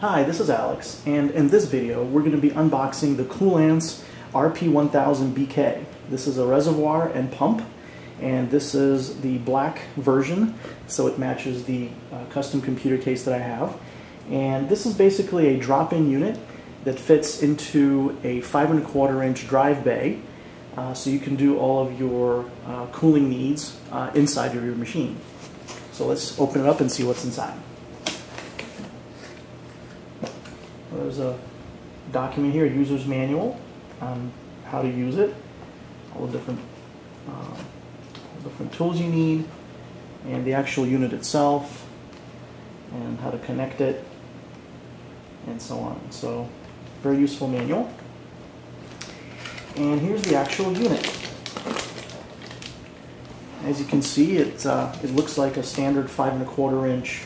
Hi, this is Alex, and in this video we're going to be unboxing the Koolance RP1000BK. This is a reservoir and pump, and this is the black version, so it matches the uh, custom computer case that I have. And this is basically a drop-in unit that fits into a five and a quarter inch drive bay, uh, so you can do all of your uh, cooling needs uh, inside of your machine. So let's open it up and see what's inside. There's a document here, a user's manual on how to use it, all the different, uh, all different tools you need, and the actual unit itself, and how to connect it, and so on. So, very useful manual. And here's the actual unit. As you can see, it, uh, it looks like a standard five and a quarter inch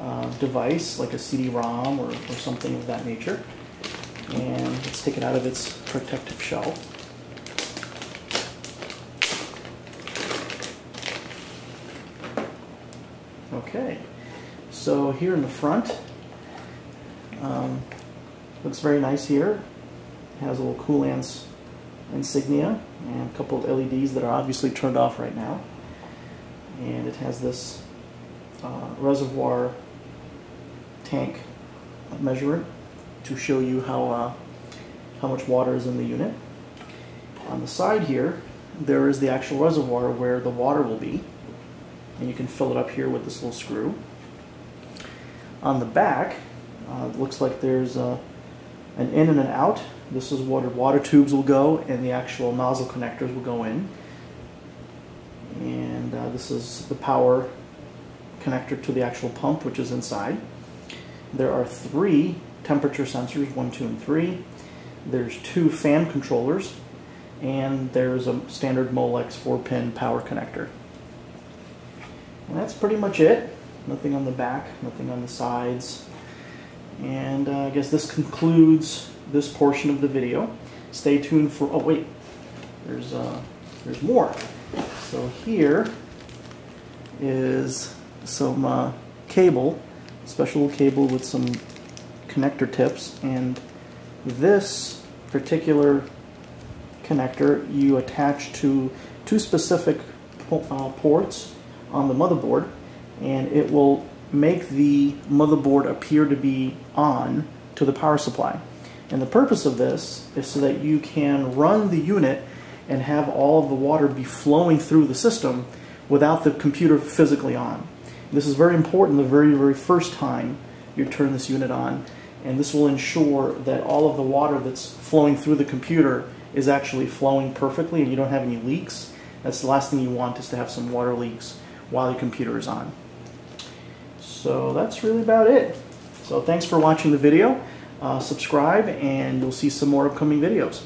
uh, device, like a CD-ROM or, or something of that nature. And let's take it out of its protective shell. Okay, so here in the front, um, looks very nice here. It has a little Koolance insignia and a couple of LEDs that are obviously turned off right now. And it has this uh, reservoir tank measurement to show you how, uh, how much water is in the unit. On the side here, there is the actual reservoir where the water will be, and you can fill it up here with this little screw. On the back, uh, it looks like there's uh, an in and an out. This is where water tubes will go, and the actual nozzle connectors will go in. And uh, this is the power connector to the actual pump, which is inside. There are three temperature sensors, one, two, and three. There's two fan controllers, and there's a standard Molex 4-pin power connector. And that's pretty much it. Nothing on the back, nothing on the sides. And uh, I guess this concludes this portion of the video. Stay tuned for, oh wait, there's, uh, there's more. So here is some uh, cable special cable with some connector tips and this particular connector you attach to two specific uh, ports on the motherboard and it will make the motherboard appear to be on to the power supply. And the purpose of this is so that you can run the unit and have all of the water be flowing through the system without the computer physically on. This is very important the very, very first time you turn this unit on, and this will ensure that all of the water that's flowing through the computer is actually flowing perfectly and you don't have any leaks. That's the last thing you want is to have some water leaks while your computer is on. So that's really about it. So thanks for watching the video. Uh, subscribe and you'll see some more upcoming videos.